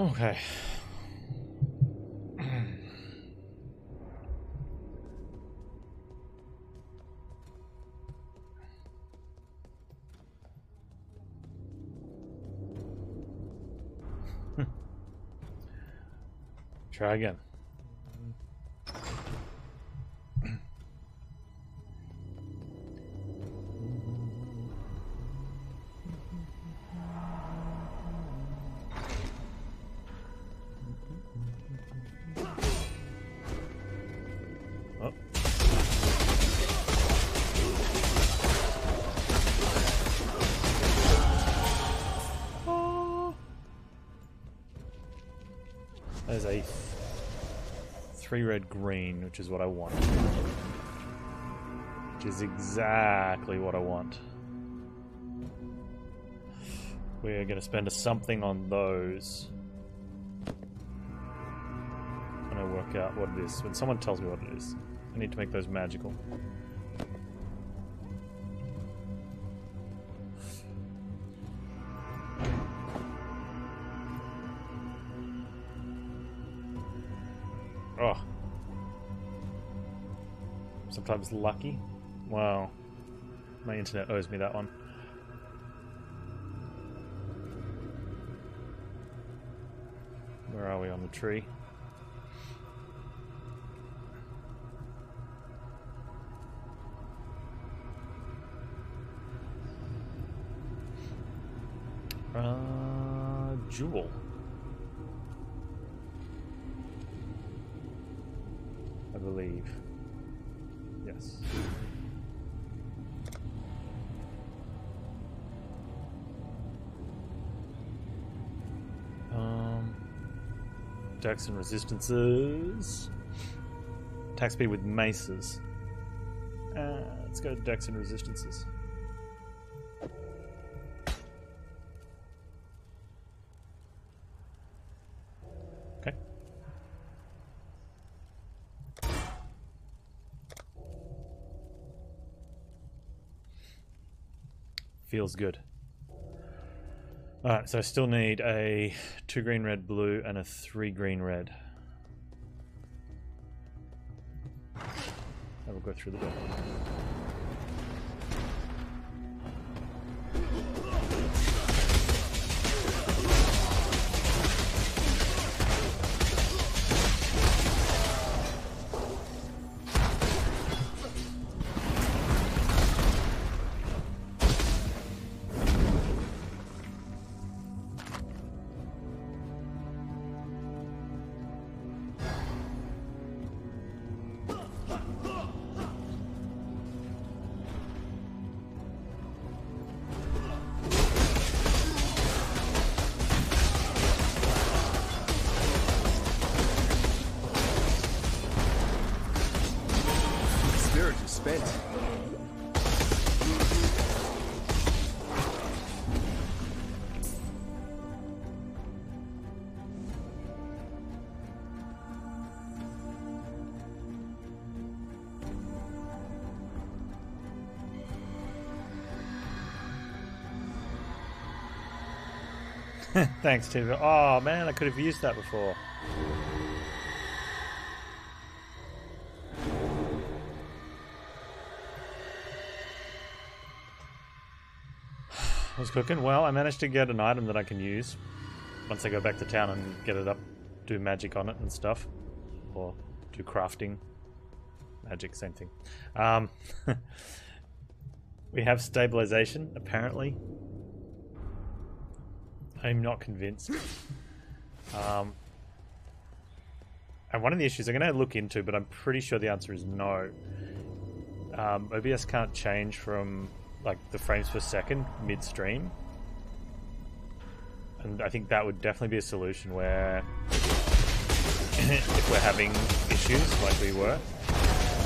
Okay. Try again. Red green, which is what I want. Which is exactly what I want. We're going to spend a something on those. And I work out what it is. When someone tells me what it is, I need to make those magical. Sometimes lucky. Wow. My internet owes me that one. Where are we on the tree? Uh, Jewel. Attacks and resistances. Attack speed with maces. Uh, let's go to dex and resistances. Okay. Feels good. Alright, so I still need a two green, red, blue, and a three green, red. I will go through the door. Spent. Thanks, Tim. Oh man, I could have used that before. Was cooking. Well, I managed to get an item that I can use once I go back to town and get it up, do magic on it and stuff, or do crafting. Magic, same thing. Um, we have stabilization, apparently. I'm not convinced. Um, and one of the issues I'm going to look into, but I'm pretty sure the answer is no. Um, OBS can't change from like the frames per second midstream, and I think that would definitely be a solution where if we're having issues like we were,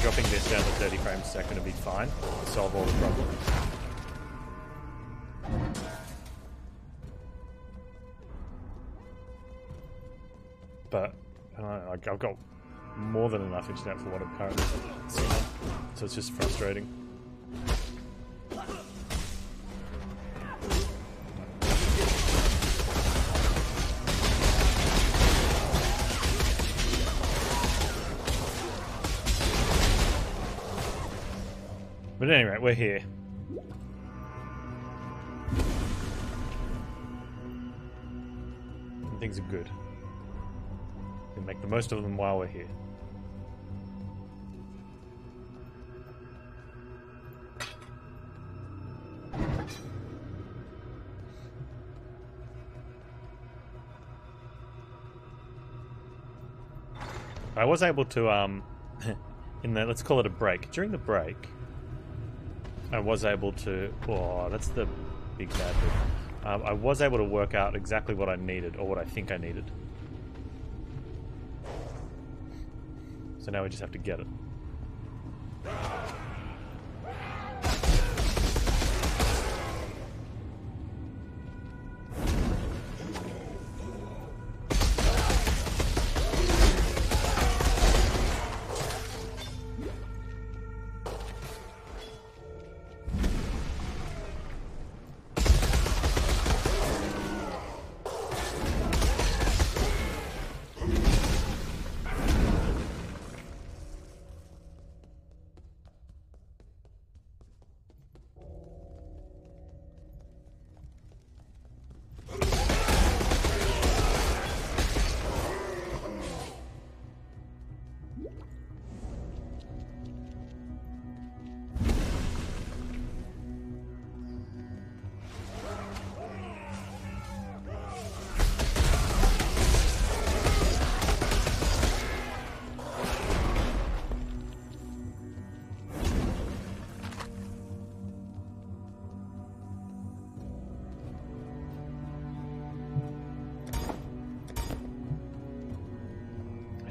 dropping this down to 30 frames a second would be fine to solve all the problems. but uh, like, I've got more than enough internet for what I'm currently seeing, so it's just frustrating. But at any rate, we're here. And things are good. We make the most of them while we're here. I was able to, um, in the, let's call it a break. During the break, I was able to, oh, that's the big bad bit. Um, I was able to work out exactly what I needed, or what I think I needed. So now we just have to get it.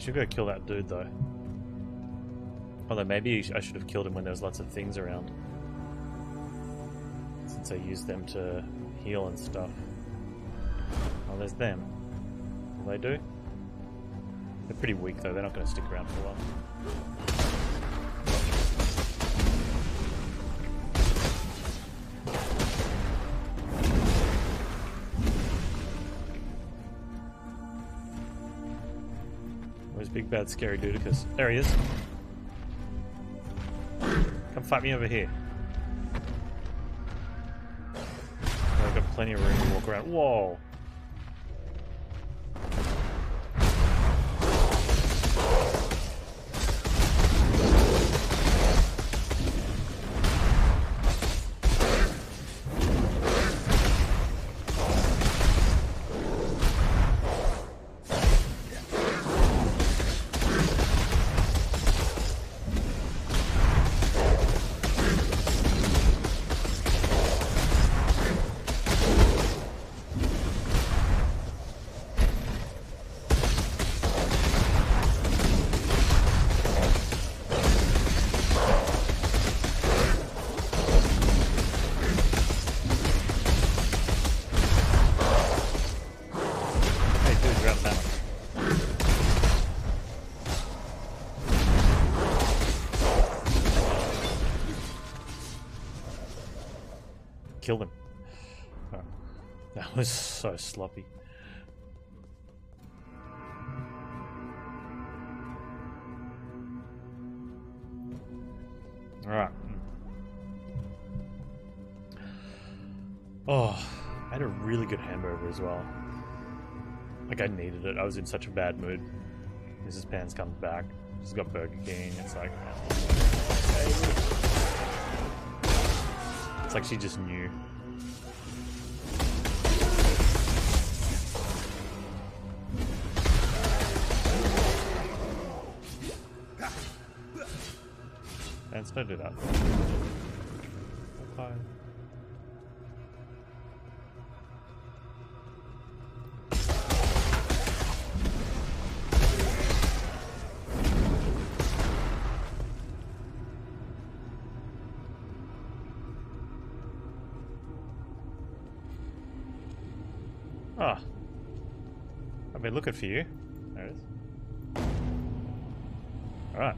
Should go kill that dude though. Although maybe I should have killed him when there was lots of things around. Since I used them to heal and stuff. Oh, there's them. Will they do? They're pretty weak though, they're not going to stick around for while. Where's Big Bad Scary Dudicus? There he is. Come fight me over here. I've got plenty of room to walk around. Whoa! Killed him. Oh, um, that was so sloppy. Alright. Oh, I had a really good hamburger as well. Like I needed it. I was in such a bad mood. Mrs. Panz comes back. She's got Burger King. It's like it's like she just knew. Pants, don't do that. Okay. Been looking for you. There it is. Alright.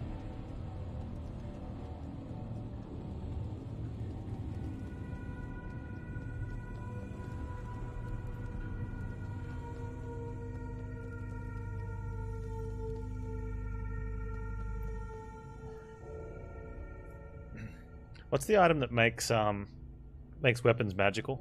What's the item that makes um makes weapons magical?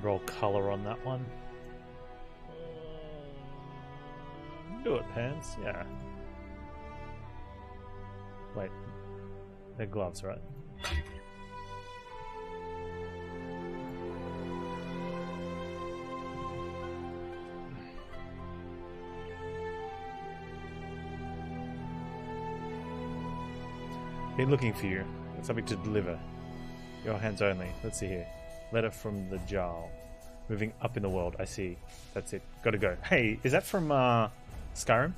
Re-roll color on that one. Do it, pants. Yeah. Wait. They're gloves, right? Been looking for you. Something to deliver. Your hands only. Let's see here. Letter from the Jarl. Moving up in the world. I see. That's it. Gotta go. Hey, is that from uh, Skyrim?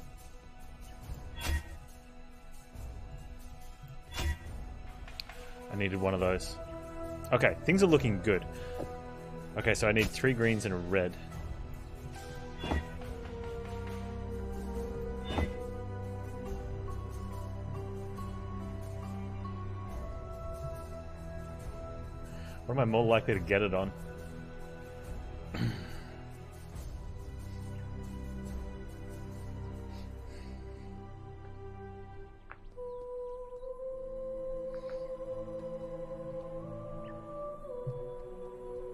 I needed one of those. Okay, things are looking good. Okay, so I need three greens and a red. I more likely to get it on?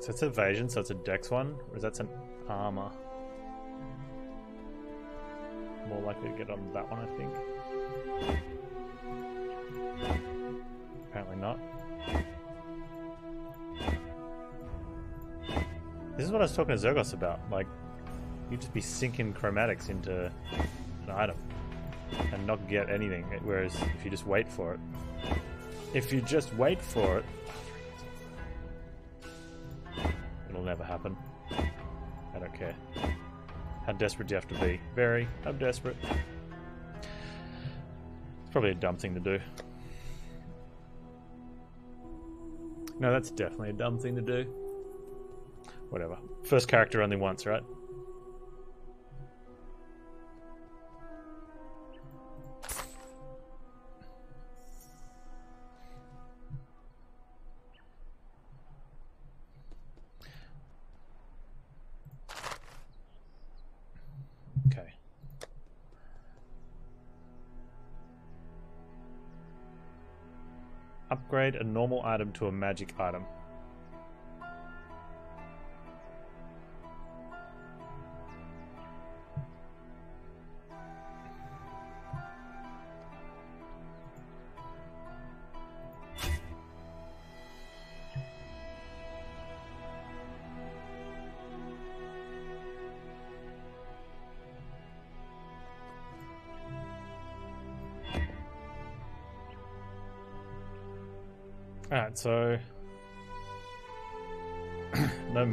So it's evasion, so it's a dex one, or is that an armor? More likely to get on that one, I think. Apparently not. This is what I was talking to Zergos about. Like, you just be sinking chromatics into an item and not get anything. Whereas if you just wait for it, if you just wait for it, it'll never happen. I don't care. How desperate do you have to be? Very. I'm desperate. It's probably a dumb thing to do. No, that's definitely a dumb thing to do. Whatever. First character only once, right? Okay. Upgrade a normal item to a magic item.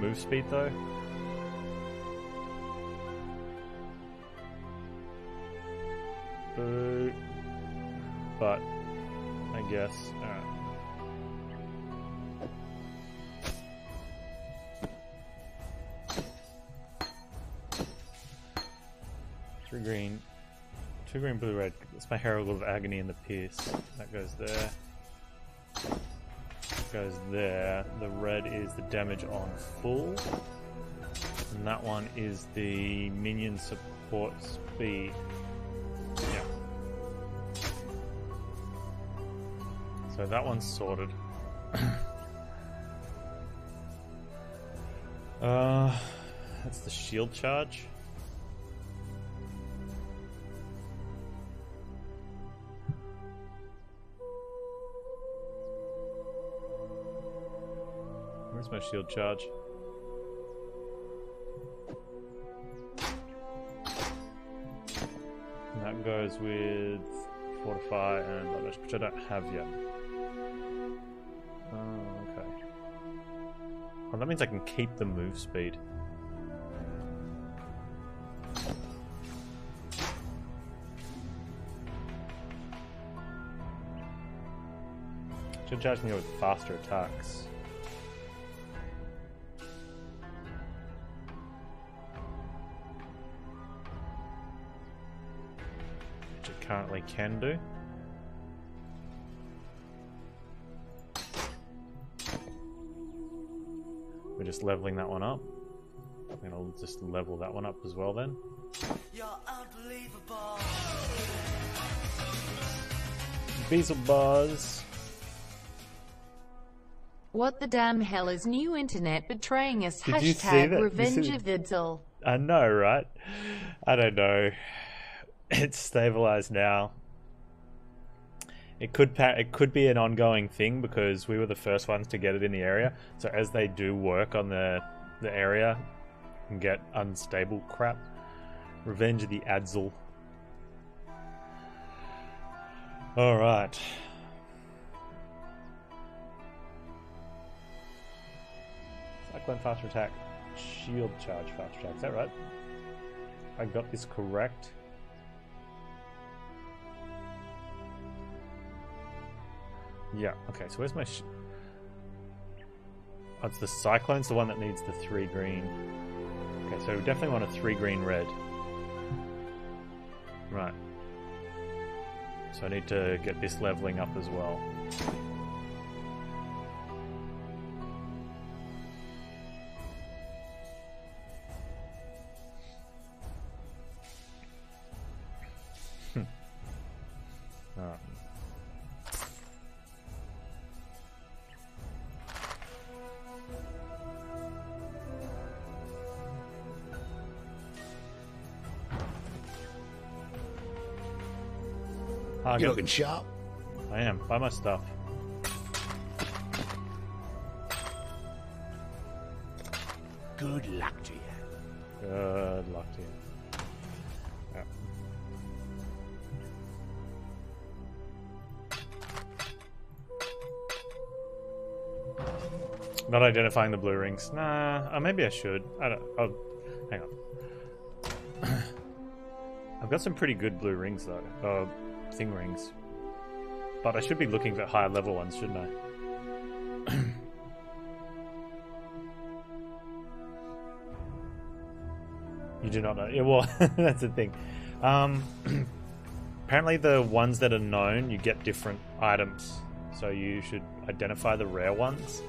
Move speed though. But, I guess. Alright. Three green. Two green, blue, red. That's my Herald of Agony in the Pierce. That goes there goes there. The red is the damage on full. And that one is the minion support speed. Yeah. So that one's sorted. uh, that's the shield charge. My shield charge? And that goes with Fortify and which I don't have yet. Oh, okay. Well, that means I can keep the move speed. Should charge me with faster attacks. Can do. We're just leveling that one up. And I'll just level that one up as well then. You're unbelievable. Beelzebuzz. What the damn hell is new internet betraying us? Did you see Hashtag that? You revenge see- of Vidzel. I know, right? I don't know. It's stabilized now. It could it could be an ongoing thing because we were the first ones to get it in the area. So as they do work on the the area and get unstable crap, Revenge of the Adzel. All right. Cyclone faster attack, shield charge faster attack. Is that right? I got this correct. Yeah, okay, so where's my. Oh, it's the Cyclone's the one that needs the three green. Okay, so we definitely want a three green red. Right. So I need to get this leveling up as well. Ah, You looking sharp? I am. Buy my stuff. Good luck to you. Good luck to you. Yeah. Not identifying the blue rings. Nah, uh, maybe I should. I don't. I'll, hang on. I've got some pretty good blue rings though. Uh, thing rings. But I should be looking for higher level ones, shouldn't I? You do not know. Yeah, well, that's the thing. Um, apparently, the ones that are known, you get different items. So you should identify the rare ones,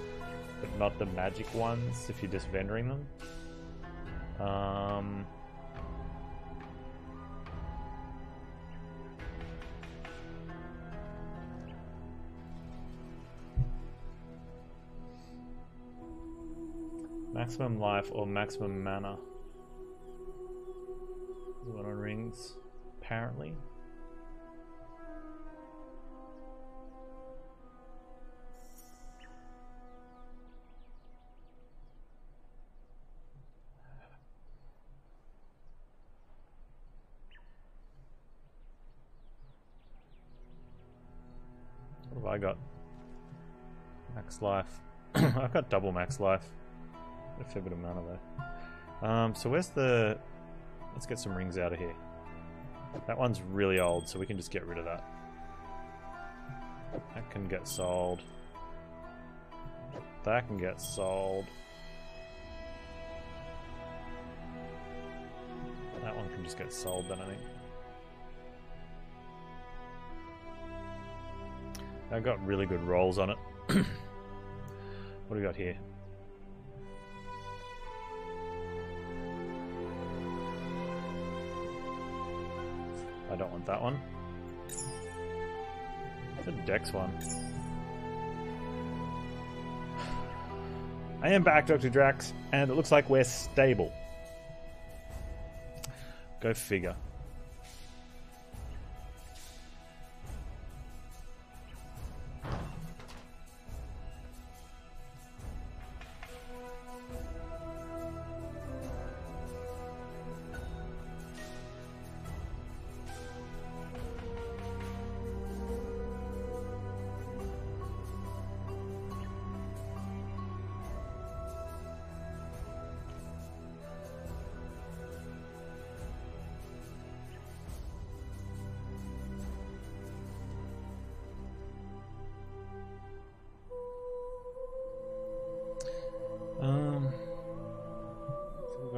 but not the magic ones if you're just vendoring them. Um, maximum life or maximum mana. Is one on rings, apparently. What have I got? Max life. I've got double max life. A fair bit of mana though. Um, so where's the Let's get some rings out of here. That one's really old, so we can just get rid of that. That can get sold. That can get sold. That one can just get sold then, I think. I got really good rolls on it. what do we got here? That one. The Dex one. I am back, Dr. Drax, and it looks like we're stable. Go figure.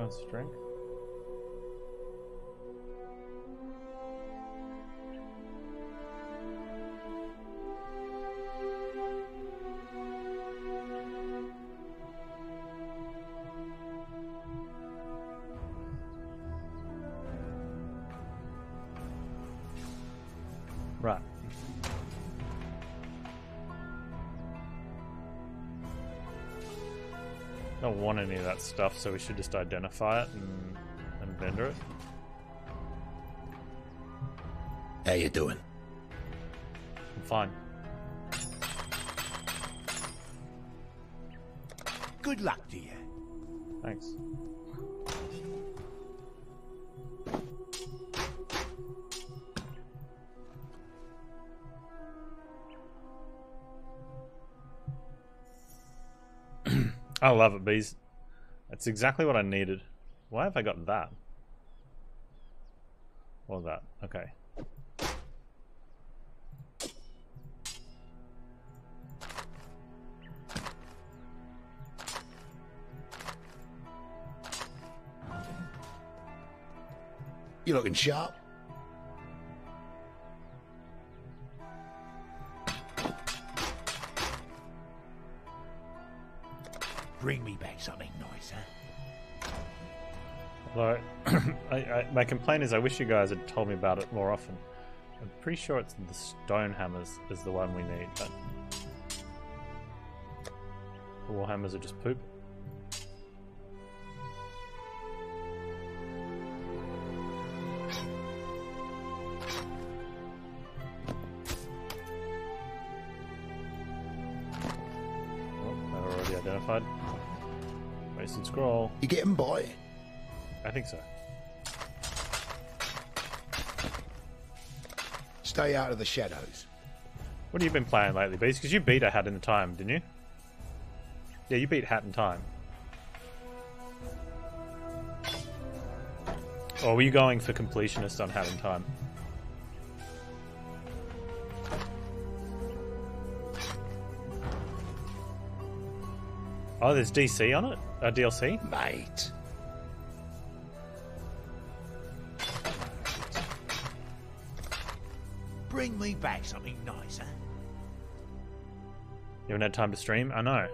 nice. Right. Don't want any of that stuff, so we should just identify it and, and vendor it. How you doing? I'm fine. Good luck to you. Thanks. I love it, bees. That's exactly what I needed. Why have I got that? Was that? Okay. You looking sharp? Bring me back something nice, huh? Although, I, I, my complaint is I wish you guys had told me about it more often. I'm pretty sure it's the stone hammers is the one we need, but the war hammers are just poop. You getting by? I think so. Stay out of the shadows. What have you been playing lately, Beast? Because you beat a Hat in the Time, didn't you? Yeah, you beat Hat in Time. Or were you going for completionist on Hat in Time? Oh, there's DC on it? Uh, DLC? Mate. Bring me back something nice, huh? You haven't had time to stream? I know.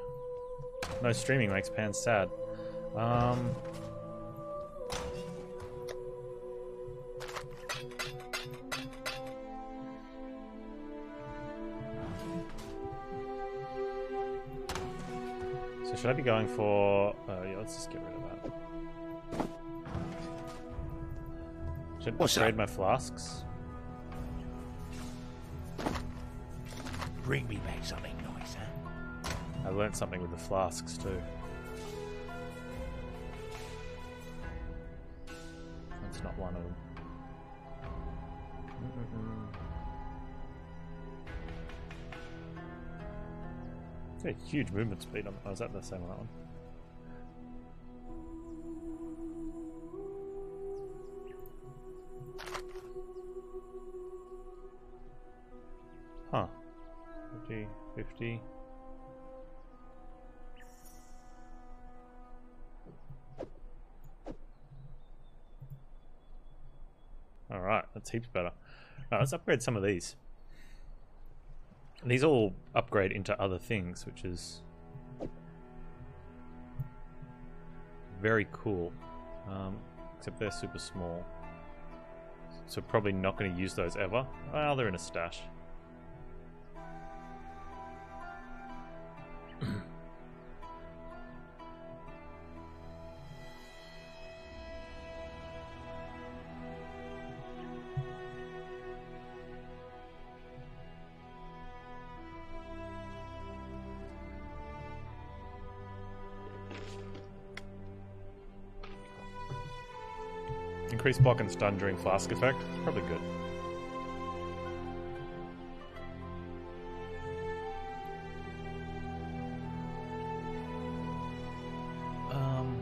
No streaming makes Pan sad. Um. Should I be going for? Uh, yeah, let's just get rid of that. Should What's upgrade that? my flasks. Bring me back something nice, huh? I learnt something with the flasks too. That's not one of them. Mm-mm-mm. A huge movement speed on. Oh, is that the same on that one? Huh. 50, 50. Alright, that's heaps better. Alright, let's upgrade some of these. These all upgrade into other things, which is very cool. Um, except they're super small. So probably not going to use those ever. Well, they're in a stash. Increase block and stun during flask effect. Probably good. Um,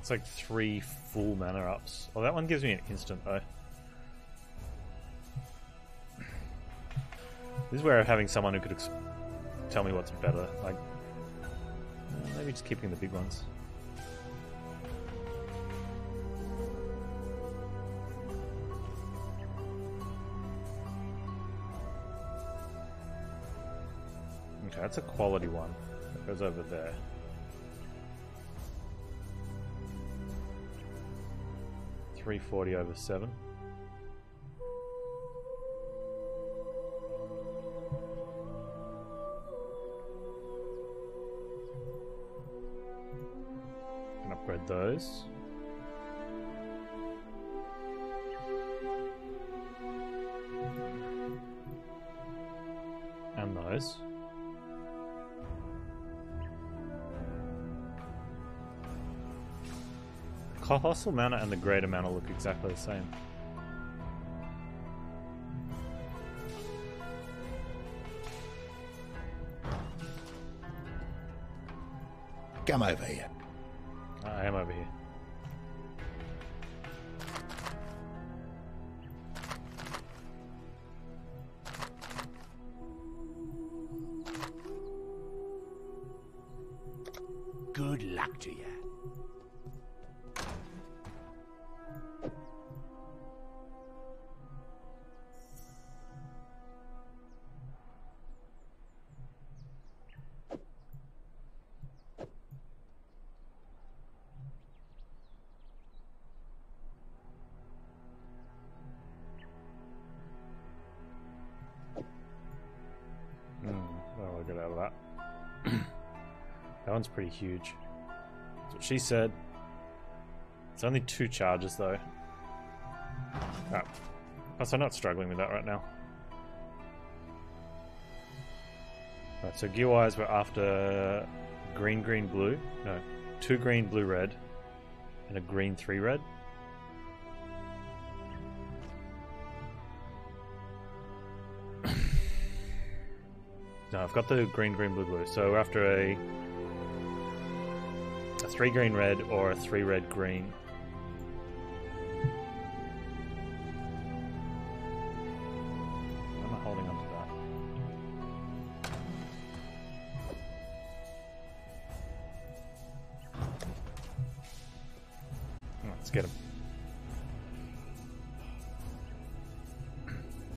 it's like three full mana ups. Oh, that one gives me an instant though. This is where having someone who could tell me what's better. Like, maybe just keeping the big ones. Okay, that's a quality one. That goes over there. Three forty over seven. Those. And those. Colossal Mana and the Greater Mana look exactly the same. Come over here. I am over here. Good luck to you. That one's pretty huge. That's what she said. It's only two charges though. Ah. Oh. Plus, I'm not struggling with that right now. Right, so gear wise, we're after green, green, blue. No, two green, blue, red, and a green, three, red. No, I've got the green, green, blue, blue. So we're after a three green red or a three red green.